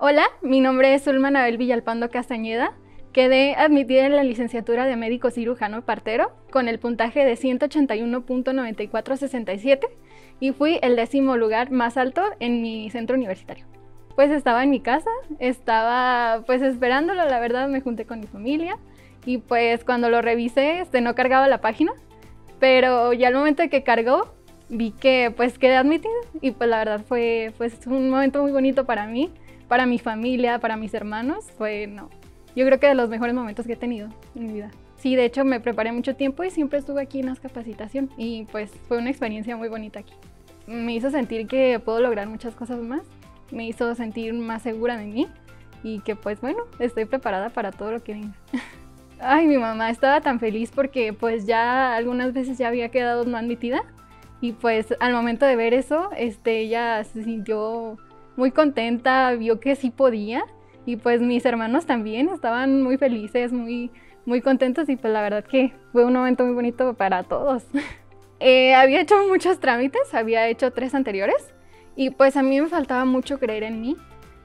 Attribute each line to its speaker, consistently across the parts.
Speaker 1: Hola, mi nombre es Zulma Nabel Villalpando Castañeda. Quedé admitida en la licenciatura de médico cirujano partero con el puntaje de 181.9467 y fui el décimo lugar más alto en mi centro universitario. Pues estaba en mi casa, estaba pues esperándolo, la verdad me junté con mi familia y pues cuando lo revisé este, no cargaba la página, pero ya al momento de que cargó vi que pues quedé admitida y pues la verdad fue pues un momento muy bonito para mí para mi familia, para mis hermanos, fue, no, yo creo que de los mejores momentos que he tenido en mi vida. Sí, de hecho me preparé mucho tiempo y siempre estuve aquí en las capacitación y pues fue una experiencia muy bonita aquí. Me hizo sentir que puedo lograr muchas cosas más, me hizo sentir más segura de mí y que pues bueno, estoy preparada para todo lo que venga. Ay, mi mamá estaba tan feliz porque pues ya algunas veces ya había quedado no admitida y pues al momento de ver eso, este, ella se sintió muy contenta, vio que sí podía y pues mis hermanos también estaban muy felices, muy, muy contentos y pues la verdad que fue un momento muy bonito para todos. Eh, había hecho muchos trámites, había hecho tres anteriores y pues a mí me faltaba mucho creer en mí.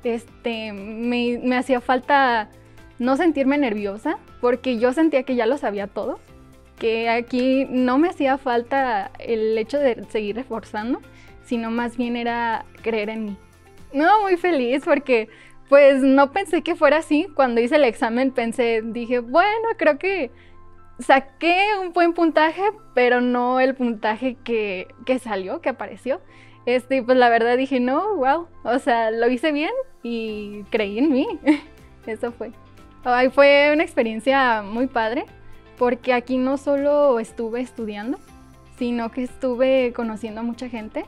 Speaker 1: Este, me, me hacía falta no sentirme nerviosa porque yo sentía que ya lo sabía todo, que aquí no me hacía falta el hecho de seguir reforzando, sino más bien era creer en mí. No, muy feliz porque pues no pensé que fuera así. Cuando hice el examen pensé, dije, bueno, creo que saqué un buen puntaje, pero no el puntaje que, salió, que apareció. Este, pues la verdad dije, no, wow, o sea, lo hice bien y creí en mí. Eso fue. Ay, fue una experiencia muy padre porque aquí no solo estuve estudiando, sino que estuve conociendo a mucha gente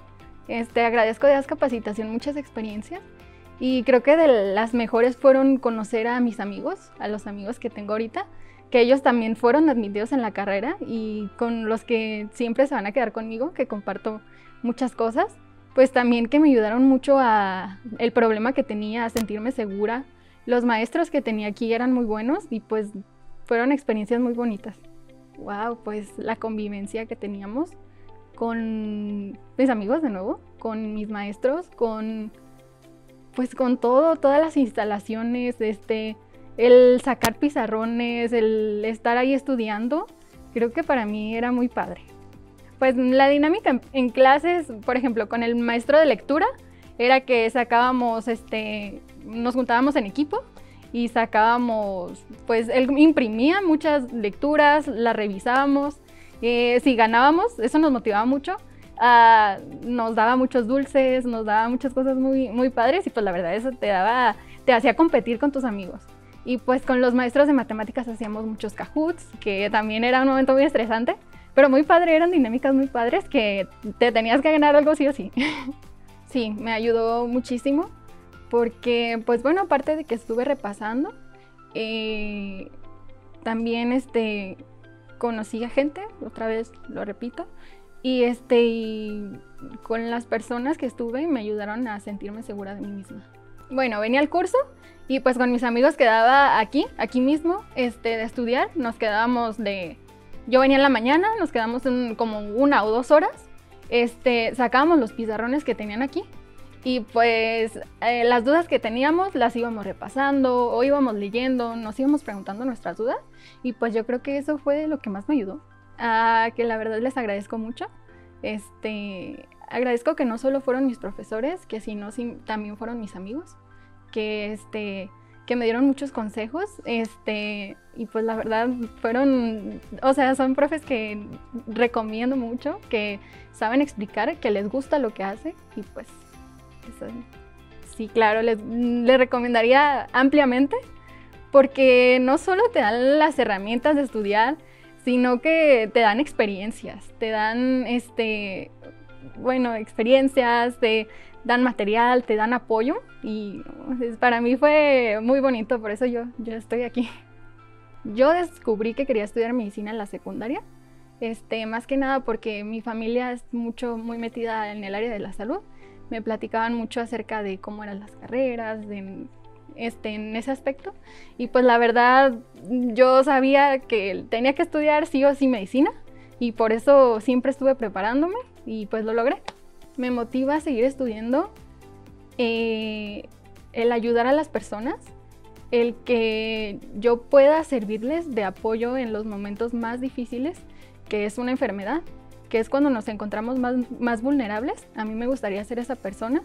Speaker 1: este, agradezco de esa capacitación muchas experiencias y creo que de las mejores fueron conocer a mis amigos, a los amigos que tengo ahorita, que ellos también fueron admitidos en la carrera y con los que siempre se van a quedar conmigo, que comparto muchas cosas, pues también que me ayudaron mucho a el problema que tenía, a sentirme segura. Los maestros que tenía aquí eran muy buenos y pues fueron experiencias muy bonitas. Wow, pues la convivencia que teníamos con mis amigos de nuevo, con mis maestros, con pues con todo, todas las instalaciones, este, el sacar pizarrones, el estar ahí estudiando, creo que para mí era muy padre. Pues la dinámica en, clases, por ejemplo, con el maestro de lectura, era que sacábamos, este, nos juntábamos en equipo y sacábamos, pues él imprimía muchas lecturas, las revisábamos eh, si ganábamos, eso nos motivaba mucho. Ah, nos daba muchos dulces, nos daba muchas cosas muy, muy padres y pues la verdad eso te daba, te hacía competir con tus amigos. Y pues con los maestros de matemáticas hacíamos muchos cajuts, que también era un momento muy estresante, pero muy padre, eran dinámicas muy padres que te tenías que ganar algo sí o sí. sí, me ayudó muchísimo porque pues bueno, aparte de que estuve repasando, eh, también este, conocí a gente, otra vez lo repito, y este con las personas que estuve me ayudaron a sentirme segura de mí misma. Bueno, venía al curso y pues con mis amigos quedaba aquí, aquí mismo, este, de estudiar. Nos quedábamos de... Yo venía en la mañana, nos quedamos como una o dos horas. Este, sacábamos los pizarrones que tenían aquí y pues eh, las dudas que teníamos las íbamos repasando o íbamos leyendo, nos íbamos preguntando nuestras dudas y pues yo creo que eso fue lo que más me ayudó. a que la verdad les agradezco mucho. Este, agradezco que no solo fueron mis profesores, que sino también fueron mis amigos, que este que me dieron muchos consejos, este, y pues la verdad fueron, o sea, son profes que recomiendo mucho, que saben explicar, que les gusta lo que hace y pues Sí, claro, les, recomendaría ampliamente porque no solo te dan las herramientas de estudiar, sino que te dan experiencias, te dan, este, bueno, experiencias, te dan material, te dan apoyo y para mí fue muy bonito, por eso yo, yo estoy aquí. Yo descubrí que quería estudiar medicina en la secundaria, este, más que nada porque mi familia es mucho, muy metida en el área de la salud me platicaban mucho acerca de cómo eran las carreras, este, en ese aspecto. Y pues la verdad, yo sabía que tenía que estudiar sí o sí medicina y por eso siempre estuve preparándome y pues lo logré. Me motiva a seguir estudiando eh, el ayudar a las personas, el que yo pueda servirles de apoyo en los momentos más difíciles, que es una enfermedad, que es cuando nos encontramos más, más vulnerables. A mí me gustaría ser esa persona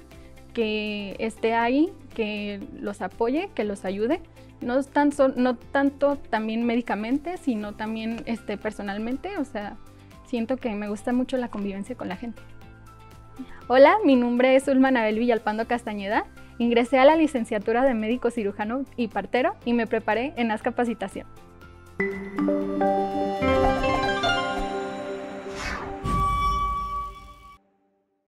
Speaker 1: que esté ahí, que los apoye, que los ayude, no, tanto, no tanto también médicamente, sino también este, personalmente, o sea, siento que me gusta mucho la convivencia con la gente. Hola, mi nombre es Ulma Anabel Villalpando Castañeda. Ingresé a la licenciatura de médico cirujano y partero y me preparé en AS Capacitación.